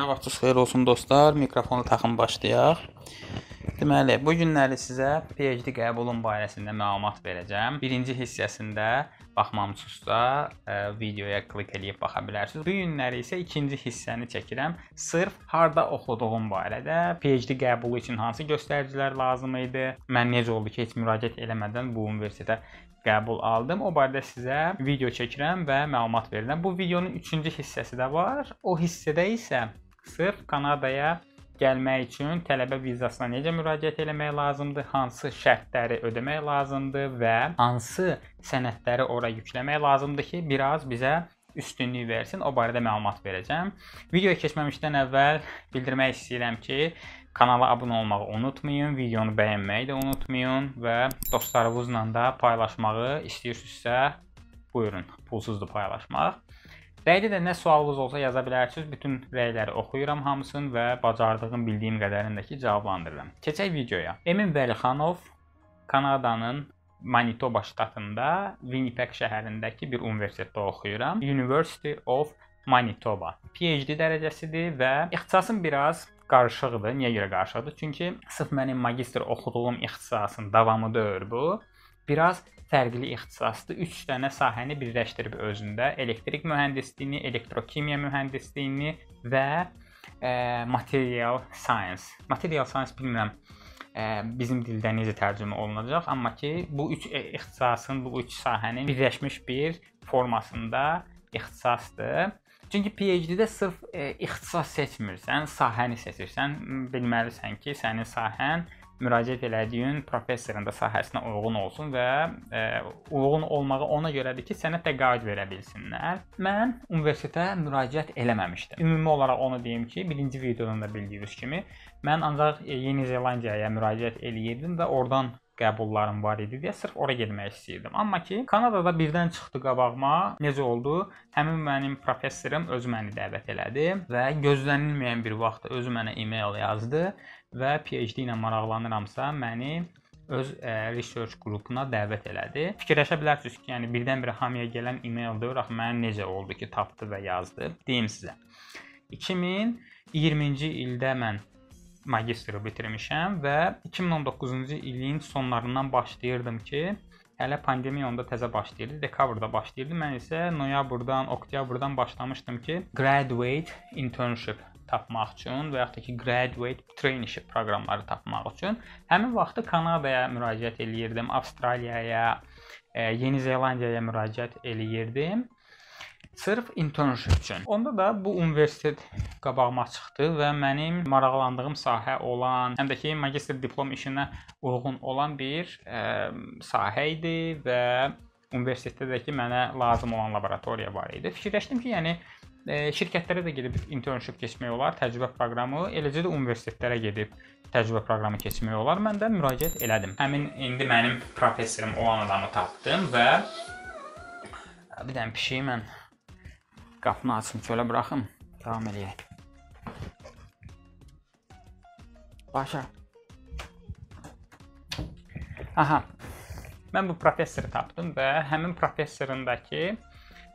Hər vaxtınız xeyir olsun dostlar. Mikrofonu taxın başlayaq. Deməli, bu günləri sizə PhD qəbulun barəsində məlumat verəcəm. Birinci hissəsində baxmamısınızsa, ə, videoya klik edib baxa bilərsiniz. Bu günləri isə ikinci hissəni çəkirəm. Sırf harda oxuduğum barədə, PhD qəbulu üçün hansı göstəricilər lazım idi, mən necə oldu ki, heç müraciət eləmədən bu universitetə qəbul aldım. O barədə sizə video çəkirəm və məlumat verirəm. Bu videonun 3-cü hissəsi də var. O hissədə isə sırf Kanadaya gəlmək üçün tələbə vizasına necə müraciət etmək lazımdır, hansı şərtləri ödəmək lazımdır və hansı sənədləri ora yükləmək lazımdır ki, biraz bizə üstünlük versin. O barədə məlumat verəcəm. Videoya keçməmişdən əvvəl bildirmək istəyirəm ki, kanala abunə olmağı unutmayın, videonu bəyənməyi də unutmayın və dostlarınızla da paylaşmağı istəyirsinizsə, buyurun, pulsuzdur paylaşmaq. Rəydə də nə sualınız olsa yaza bilərsiniz. Bütün rəyləri oxuyuram hamısını və bacardığım, bildiyim qədərini də ki, cavablandırıram. Keçək videoya. Emin Vəlixanov Kanadanın Manitoba ştatında Winnipeg şəhərindəki bir universitetdə oxuyuram. University of Manitoba. PhD dərəcəsidir və ixtisasım biraz qarışıqdır. Niyə görə qarışıqdır? Çünki sırf mənim magistr oxuduğum ixtisasın davamı deyil bu. Biraz fərqli ixtisasdır. 3 dənə sahəni birləşdirib özündə elektrik mühəndisliyini, elektrokimya mühəndisliyini və e, material science. Material science bilmirəm e, bizim dildə necə tərcümə olunacaq, amma ki bu 3 e, ixtisasın, bu 3 sahənin birləşmiş bir formasında ixtisasdır. Çünki PhD-də sırf e, ixtisas seçmirsən, sahəni seçirsən, bilməlisən ki, sənin sahən müraciət elədiyin professorun da sahəsinə uyğun olsun və e, uyğun olmağı ona görədir ki, sənə təqaüd verə bilsinlər. Mən universitetə müraciət eləməmişdim. Ümumi olaraq onu deyim ki, birinci videodan da bildiyiniz kimi, mən ancaq e, Yeni Zelandiyaya müraciət eləyirdim və oradan qəbullarım var idi deyə sırf ora getmək istəyirdim. Amma ki, Kanadada birdən çıxdı qabağıma. Necə oldu? Həmin mənim professorum özü məni dəvət elədi və gözlənilməyən bir vaxtda özü mənə e-mail yazdı və PhD ilə maraqlanıramsa məni öz ə, research qrupuna dəvət elədi. Fikirləşə bilərsiniz ki, yəni birdən-birə hamıya gələn e-maildir. Axı mənə necə oldu ki, tapdı və yazdı? Deyim sizə. 2020-ci ildə mən magistri bitirmişəm və 2019-cu ilin sonlarından başlayırdım ki, hələ pandemiya onda təzə başlayırdı, dekabrda başlayırdı. Mən isə noyabrdan, oktyabrdan başlamışdım ki, graduate internship tapmaq üçün və yaxud da ki, graduate traineeship proqramları tapmaq üçün həmin vaxtı Kanadaya müraciət eləyirdim, Avstraliyaya, e, Yeni Zelandiyaya müraciət eləyirdim. Sırf internship üçün. Onda da bu universitet qabağıma çıxdı və mənim maraqlandığım sahə olan, həm də ki, magistr diplom işinə uyğun olan bir ə, e, sahə idi və universitetdə də ki, mənə lazım olan laboratoriya var idi. Fikirləşdim ki, yəni şirkətlərə də gedib internship keçmək olar, təcrübə proqramı, eləcə də universitetlərə gedib təcrübə proqramı keçmək olar. Mən də müraciət elədim. Həmin indi mənim professorum olan adamı tapdım və bir dənə pişiyi mən qapını açım, çölə buraxım, davam eləyək. Başa. Aha. Mən bu professoru tapdım və həmin professorundakı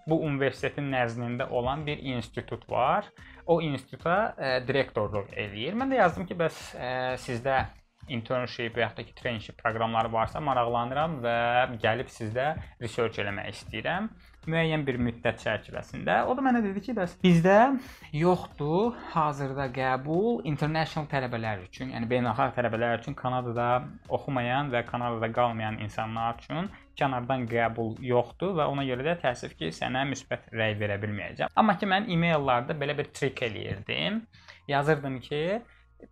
bu universitetin nəzdində olan bir institut var. O instituta e, direktorluq eləyir. Mən də yazdım ki, bəs e, sizdə internship və yaxud da ki, traineeship proqramları varsa maraqlanıram və gəlib sizdə research eləmək istəyirəm müəyyən bir müddət çərçivəsində. O da mənə dedi ki, bəs bizdə yoxdur hazırda qəbul international tələbələr üçün, yəni beynəlxalq tələbələr üçün Kanadada oxumayan və Kanadada qalmayan insanlar üçün kənardan qəbul yoxdur və ona görə də təəssüf ki, sənə müsbət rəy verə bilməyəcəm. Amma ki, mən e-maillarda belə bir trik eləyirdim. Yazırdım ki,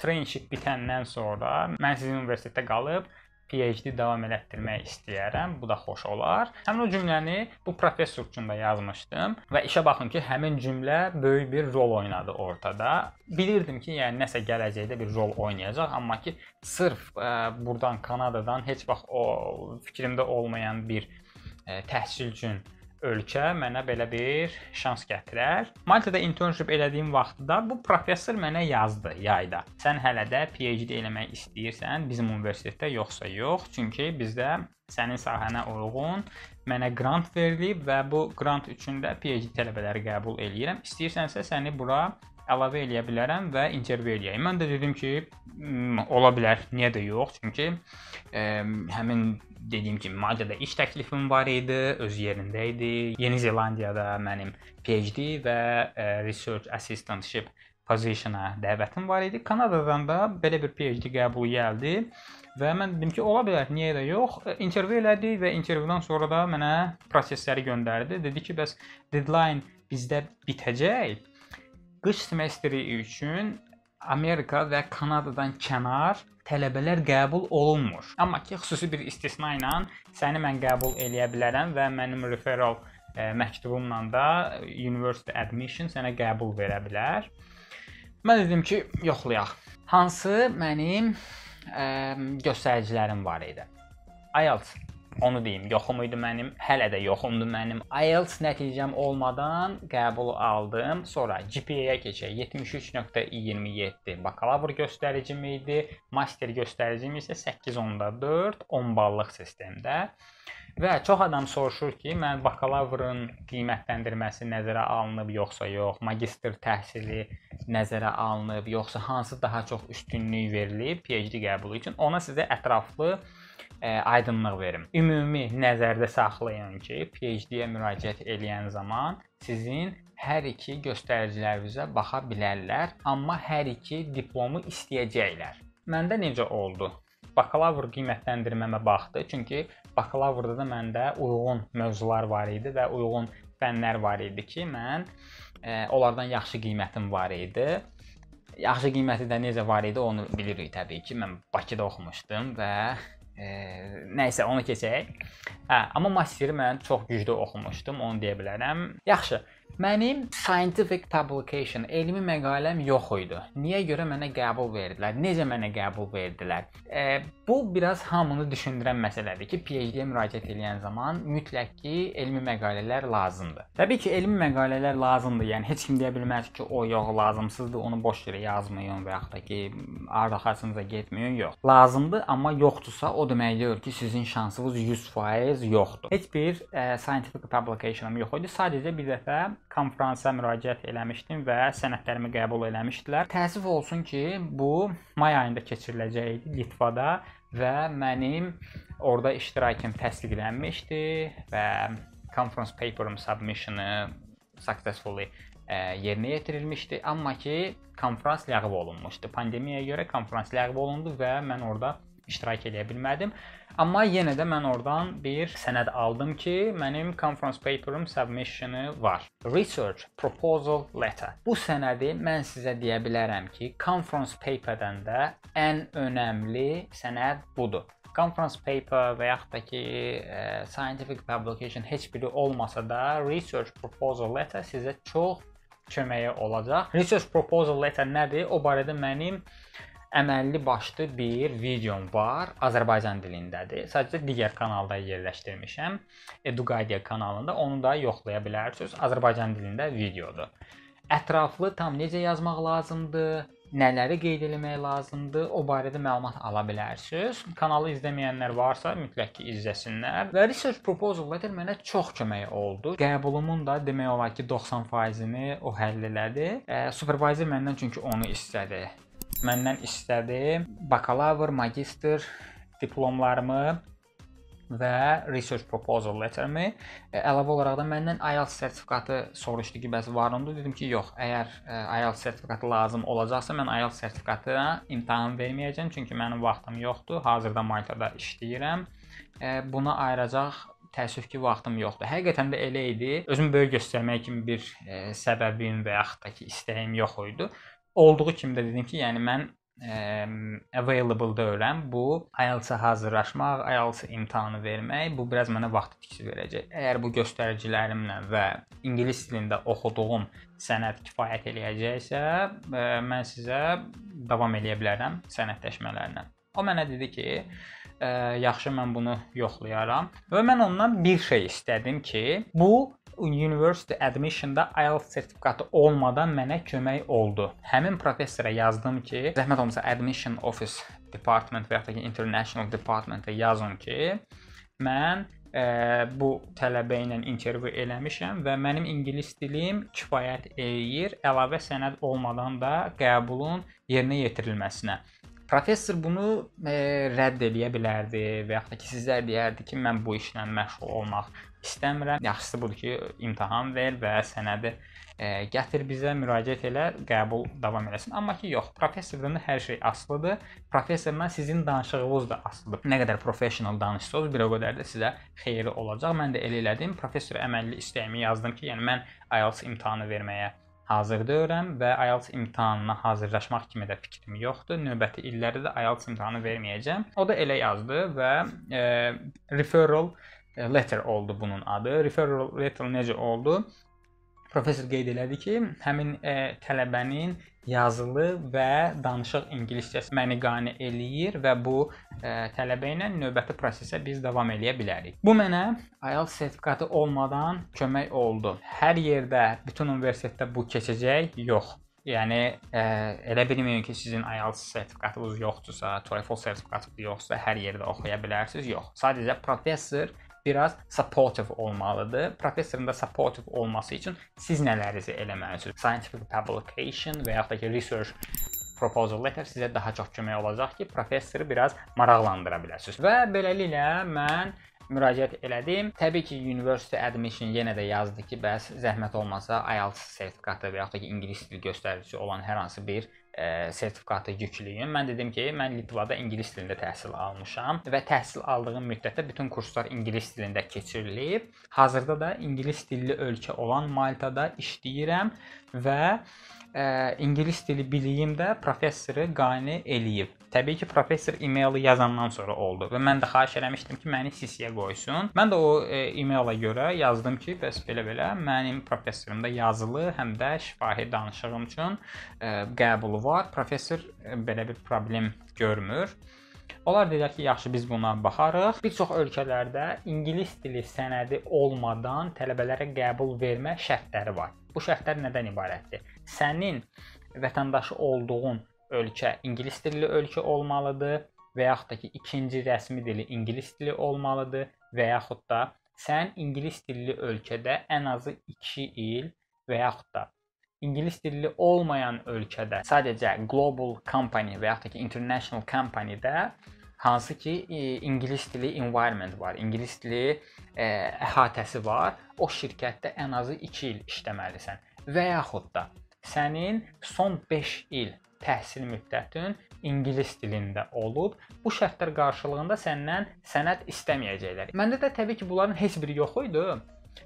traineeship bitəndən sonra mən sizin universitetdə qalıb PhD davam elətdirmək istəyərəm. Bu da xoş olar. Həmin o cümləni bu professor üçün də yazmışdım və işə baxın ki, həmin cümlə böyük bir rol oynadı ortada. Bilirdim ki, yəni nəsə gələcəkdə bir rol oynayacaq, amma ki, sırf ə, e, burdan Kanadadan heç vaxt o fikrimdə olmayan bir ə, e, təhsil üçün ölkə mənə belə bir şans gətirər. Maltada internship elədiyim vaxtda bu professor mənə yazdı yayda. Sən hələ də PhD eləmək istəyirsən bizim universitetdə yoxsa yox? Çünki bizdə sənin sahənə uyğun mənə qrant verilib və bu qrant üçün də PhD tələbələri qəbul eləyirəm. İstəyirsənsə səni bura əlavə eləyə bilərəm və intervyu eləyəyim. Mən də dedim ki, ola bilər, niyə də yox? Çünki ə, həmin dediyim kimi Macada iş təklifim var idi, öz yerində idi. Yeni Zelandiyada mənim PhD və ə, research assistantship position-a dəvətim var idi. Kanadadan da belə bir PhD qəbulu gəldi və mən dedim ki, ola bilər, niyə də yox. İntervyu elədi və intervyudan sonra da mənə prosesləri göndərdi. Dedi ki, bəs deadline bizdə bitəcək. Qış semestri üçün Amerika və Kanadadan kənar tələbələr qəbul olunmur. Amma ki, xüsusi bir istisna ilə səni mən qəbul eləyə bilərəm və mənim referral ə, məktubumla da university admission sənə qəbul verə bilər. Mən dedim ki, yoxlayaq. Hansı mənim ə, göstəricilərim var idi? IELTS onu deyim, yoxum idi mənim, hələ də yoxumdur mənim. IELTS nəticəm olmadan qəbul aldım. Sonra GPA-yə keçək. 73.27 bakalavr göstəricim idi. Master göstəricim isə 8.4 10 ballıq sistemdə. Və çox adam soruşur ki, mən bakalavrın qiymətləndirməsi nəzərə alınıb yoxsa yox, magistr təhsili nəzərə alınıb yoxsa hansı daha çox üstünlük verilib PhD qəbulu üçün. Ona sizə ətraflı ə, e, aydınlıq verim. Ümumi nəzərdə saxlayın ki, PhD-yə müraciət edən zaman sizin hər iki göstəricilərinizə baxa bilərlər, amma hər iki diplomu istəyəcəklər. Məndə necə oldu? Bakalavr qiymətləndirməmə baxdı, çünki bakalavrda da məndə uyğun mövzular var idi və uyğun fənlər var idi ki, mən e, onlardan yaxşı qiymətim var idi. Yaxşı qiyməti də necə var idi, onu bilirik təbii ki. Mən Bakıda oxumuşdum və e, nəysə onu keçək. Hə, amma masteri mən çox güclü oxumuşdum, onu deyə bilərəm. Yaxşı. Mənim scientific publication, elmi məqaləm yox idi. Niyə görə mənə qəbul verdilər? Necə mənə qəbul verdilər? E, bu biraz hamını düşündürən məsələdir ki, PhD-yə müraciət edən zaman mütləq ki, elmi məqalələr lazımdır. Təbii ki, elmi məqalələr lazımdır. Yəni heç kim deyə bilməz ki, o yox, lazımsızdır, onu boş yerə yazmayın və yaxud da ki, arxasınıza getməyin, yox. Lazımdır, amma yoxdursa, o demək deyil ki, sizin şansınız 100% yoxdur. Heç bir e, scientific publication-ım yox idi. Sadəcə bir dəfə konfransa müraciət eləmişdim və sənədlərimi qəbul eləmişdilər. Təəssüf olsun ki, bu may ayında keçiriləcək idi Litvada və mənim orada iştirakım təsdiqlənmişdi və conference paper'ım submission-ı successfully ə, yerinə yetirilmişdi. Amma ki, konfrans ləğv olunmuşdu. Pandemiyaya görə konfrans ləğv olundu və mən orada iştirak edə bilmədim. Amma yenə də mən oradan bir sənəd aldım ki, mənim conference paper'ım submission-ı var. Research proposal letter. Bu sənədi mən sizə deyə bilərəm ki, conference paper-dən də ən önəmli sənəd budur. Conference paper və yaxud da ki, e, scientific publication heç biri olmasa da, research proposal letter sizə çox köməyi olacaq. Research proposal letter nədir? O barədə mənim əməlli başlı bir videom var. Azərbaycan dilindədir. Sadəcə digər kanalda yerləşdirmişəm. Eduqadia kanalında onu da yoxlaya bilərsiniz. Azərbaycan dilində videodur. Ətraflı tam necə yazmaq lazımdır, nələri qeyd etmək lazımdır, o barədə məlumat ala bilərsiniz. Kanalı izləməyənlər varsa, mütləq ki, izləsinlər. Və research proposal letter mənə çox kömək oldu. Qəbulumun da demək olar ki, 90%-ni o həll elədi. E, supervisor məndən çünki onu istədi məndən istədi bakalavr, magistr diplomlarımı və research proposal letterimi. E, əlavə olaraq da məndən IELTS sertifikatı soruşdu ki, bəs varımdır? Dedim ki, yox. Əgər e, IELTS sertifikatı lazım olacaqsa, mən IELTS sertifikatına imtahan verməyəcəm, çünki mənim vaxtım yoxdur. Hazırda Maltada işləyirəm. E, buna ayıracaq təəssüf ki, vaxtım yoxdur. Həqiqətən də elə idi. Özümü böyük göstərmək kimi bir e, səbəbim və yaxud da ki, istəyim yox idi olduğu kimi də dedim ki, yəni mən ə, available deyiləm. Bu IELTS-a hazırlaşmaq, IELTS imtahanı vermək bu biraz mənə vaxt itkisi verəcək. Əgər bu göstəricilərimlə və ingilis dilində oxuduğum sənəd kifayət eləyəcəksə, ə, mən sizə davam eləyə bilərəm sənədləşmələrinə. O mənə dedi ki, ə, yaxşı mən bunu yoxlayaram və mən ondan bir şey istədim ki, bu University Admission-da IELTS sertifikatı olmadan mənə kömək oldu. Həmin professora yazdım ki, zəhmət olmasa Admission Office Department və ya da ki International Department-ə yazın ki, mən ə, bu tələbə ilə intervyu eləmişəm və mənim ingilis dilim kifayət eləyir. Əlavə sənəd olmadan da qəbulun yerinə yetirilməsinə. Professor bunu e, rədd eləyə bilərdi və yaxud da ki, sizlər deyərdi ki, mən bu işlə məşğul olmaq istəmirəm. Yaxşısı budur ki, imtahan ver və sənədi e, gətir bizə, müraciət elə, qəbul davam eləsin. Amma ki, yox, professordan hər şey asılıdır. Professorla sizin danışığınız da asılıdır. Nə qədər professional danışsınız, bir o qədər də sizə xeyri olacaq. Mən də elə elədim. Professor əməlli istəyimi yazdım ki, yəni mən IELTS imtahanı verməyə hazır deyiləm və IELTS imtahanına hazırlaşmaq kimi də fikrim yoxdur. Növbəti illərdə də IELTS imtahanı verməyəcəm. O da elə yazdı və e, referral letter oldu bunun adı. Referral letter necə oldu? Professor qeyd elədi ki, həmin e, tələbənin yazılı və danışıq ingiliscəsi məni qane eləyir və bu e, tələbə ilə növbəti prosesə biz davam eləyə bilərik. Bu mənə IELTS sertifikatı olmadan kömək oldu. Hər yerdə, bütün universitetdə bu keçəcək? Yox. Yəni ə, elə bilməyin ki, sizin IELTS sertifikatınız yoxdursa, TOEFL sertifikatı yoxdursa, hər yerdə oxuya bilərsiniz. Yox. Sadəcə professor biraz supportive olmalıdır. Professorun da supportive olması üçün siz nələrinizi eləməlisiniz? Scientific publication və yaxud da ki, research proposal letter sizə daha çox kömək olacaq ki, professoru biraz maraqlandıra biləsiniz. Və beləliklə mən müraciət elədim. Təbii ki, University Admission yenə də yazdı ki, bəs zəhmət olmasa IELTS sertifikatı və yaxud da ki, ingilis dili göstəricisi olan hər hansı bir ə, sertifikatı yüklüyüm. Mən dedim ki, mən Litvada ingilis dilində təhsil almışam və təhsil aldığım müddətdə bütün kurslar ingilis dilində keçirilib. Hazırda da ingilis dilli ölkə olan Maltada işləyirəm və ə, ingilis dili biliyim də professoru qane eləyib. Təbii ki, professor e-maili yazandan sonra oldu və mən də xahiş eləmişdim ki, məni CC-yə qoysun. Mən də o e, e-maila görə yazdım ki, bəs belə-belə mənim professorumda yazılı, həm də şifahi danışığım üçün e, qəbulu var. Professor e, belə bir problem görmür. Onlar dedilər ki, yaxşı biz buna baxarıq. Bir çox ölkələrdə ingilis dili sənədi olmadan tələbələrə qəbul vermə şərtləri var. Bu şərtlər nədən ibarətdir? Sənin vətəndaşı olduğun ölkə ingilis dilli ölkə olmalıdır və yaxud da ki, ikinci rəsmi dili ingilis dili olmalıdır və yaxud da sən ingilis dilli ölkədə ən azı 2 il və yaxud da ingilis dilli olmayan ölkədə sadəcə global company və yaxud da ki, international company-də hansı ki, ingilis dili environment var, ingilis dili ə, əhatəsi var, o şirkətdə ən azı 2 il işləməlisən və yaxud da sənin son 5 il təhsil müddətin ingilis dilində olub. Bu şərtlər qarşılığında səndən sənəd istəməyəcəklər. Məndə də təbii ki, bunların heç biri yox idi.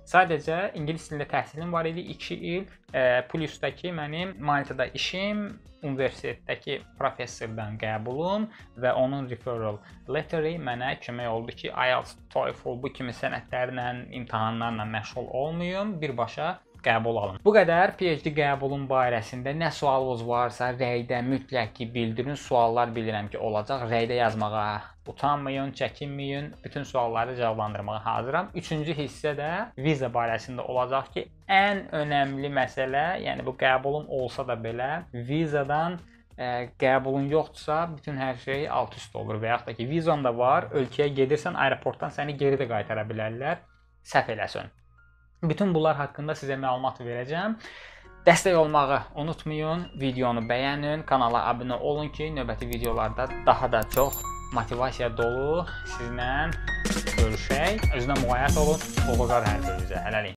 Sadəcə ingilis dilində təhsilim var idi 2 il. E, Plusdakı mənim Maltada işim, universitetdəki professordan qəbulum və onun referral letteri mənə kömək oldu ki, IELTS, TOEFL bu kimi sənədlərlə, imtahanlarla məşğul olmayım, birbaşa qəbul alın. Bu qədər PhD qəbulun barəsində nə sualınız varsa rəydə mütləq ki bildirin. Suallar bilirəm ki olacaq. Rəydə yazmağa utanmayın, çəkinməyin. Bütün sualları cavablandırmağa hazıram. Üçüncü hissə də viza barəsində olacaq ki, ən önəmli məsələ, yəni bu qəbulun olsa da belə vizadan ə, qəbulun yoxdursa, bütün hər şey alt-üst olur və yaxud da ki, vizan da var, ölkəyə gedirsən, aeroportdan səni geri də qaytara bilərlər. Səhv eləsən. Bütün bunlar haqqında sizə məlumat verəcəm. Dəstək olmağı unutmayın, videonu bəyənin, kanala abunə olun ki, növbəti videolarda daha da çox motivasiya dolu sizlə görüşək. Özünə müğayət olun. Uğurlar hər birinizə. Hələlik.